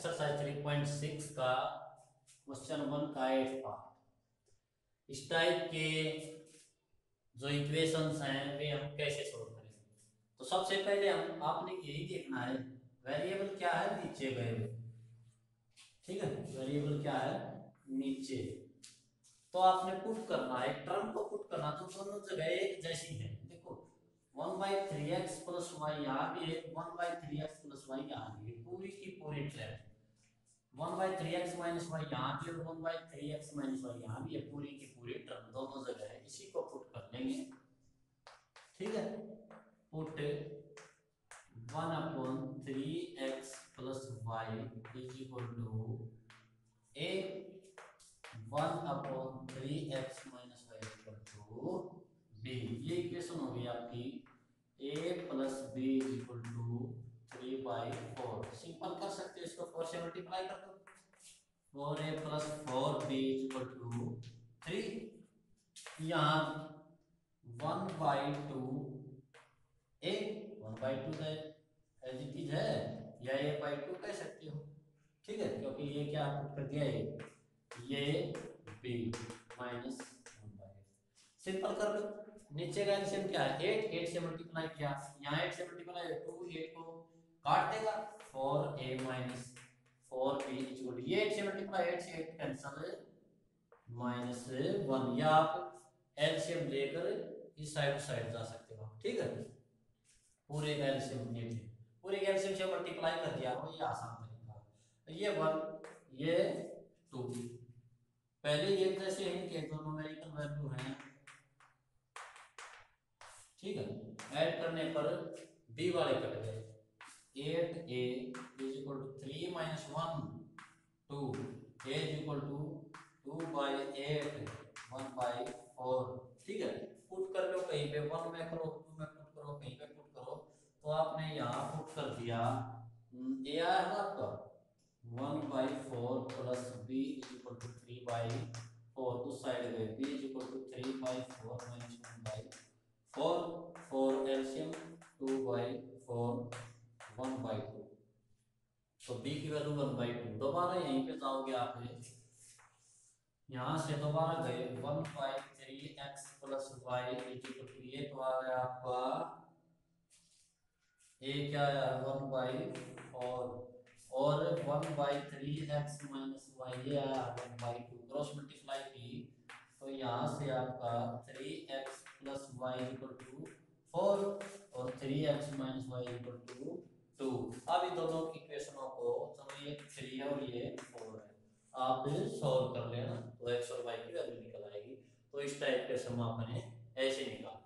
Exercise 3.6 का question one का eight part इस टाइप के जो इक्वेशंस हैं, वे हम कैसे सोल्व करेंगे? तो सबसे पहले हम, आपने यही देखना है वेरिएबल क्या है? नीचे गए ठीक है? वेरिएबल क्या है? नीचे। तो आपने पुट करना है टर्म को पुट करना तो दोनों जगह एक जैसी है। देखो one by three x plus y यहाँ भी है one by three x plus y यहाँ भी है पूरी की पूरी trap one by three x minus y यहाँ भी और one by three x minus y यहाँ भी है पूरी की पूरी टर्म दोनों जगह है, इसी को पुट कर लेंगे। ठीक है? Put one upon three x plus y is equal to a one upon three x minus y equal to b ये इक्वेशन हो गई आपकी a plus b is equal to three by four simple कर सकते हो इसको four से multiply कर दो four a plus four b equal to three यहाँ one by two a one by two है एज इट है, या ए बाई टू कह सकते हो। ठीक है, क्योंकि ये क्या पुट कर दिया ये ये b minus one by simple कर लो। नीचे का एलसीएम क्या है? एट एट से मल्टीप्लाई किया। यहाँ एट से मल्टीप्लाई टू एट को काट देगा। Four a minus four equal to ये एट से मल्टीप्लाई एट से एट कैंसल माइनस वन या आप एलसीएम लेकर इस साइड साइड जा सकते हो ठीक है? पूरे का एलसीएम ये थे पूरे का एलसीएम से मल्टीप्लाई कर दिया हो ये आसान तरीका ये वन ये टू पहले ये जैसे इनके दोनों न्यूमेरिकल वैल्यू हैं। ठीक है? ऐड करने पर बी वाले कट गए। Eight a equal to three minus one two a is equal to two by eight one by four ठीक है? पुट कर लो कहीं पे. वन में करो टू में पुट करो, कहीं पे पुट करो. तो आपने यहाँ पुट कर दिया ए आया ना आपका. One by four plus b is equal to three by four उस साइड गए. B is equal to three by four minus तो बी की वैल्यू वन बाई टू दोबारा यहीं पे जाओगे आप यहाँ से दोबारा गए one by three x plus y is equal to ये तो आ गया आपका। ए क्या आया वन बाई फोर और one by three x minus y ये आया one by two cross multiply की। तो यहाँ से आपका three x plus y equal to four और three x minus y equal to अब इन दोनों इक्वेशनों को चलो ये थ्री है और ये फोर है। आप सॉल्व कर लेना तो एक्स और वाई की वैल्यू निकल आएगी। तो इस टाइप के सम आपने ऐसे निकाल।